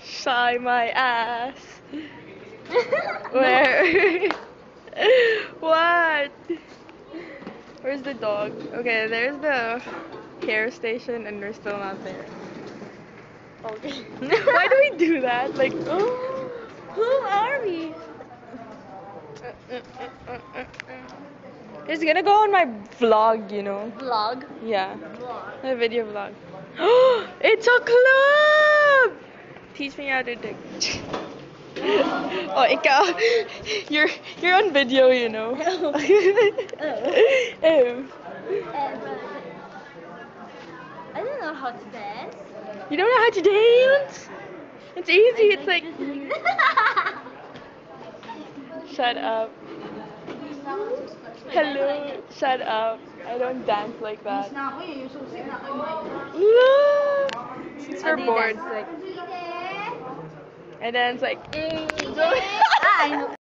Shy my ass. Where? what? Where's the dog? Okay, there's the care station and we're still not there. Oh, okay. Why do we do that? Like, Who are we? Uh, uh, uh, it's gonna go on my vlog, you know. Vlog. Yeah, Vlog. a video vlog. it's a club! Teach me how to dig. oh, ikaw. You're you're on video, you know. oh. oh. Eh, Ew. I don't know how to dance. You don't know how to dance? It's easy. It's like shut up. Shut up. I don't dance like that. Since we're bored. Like, I dance like. ah, I know.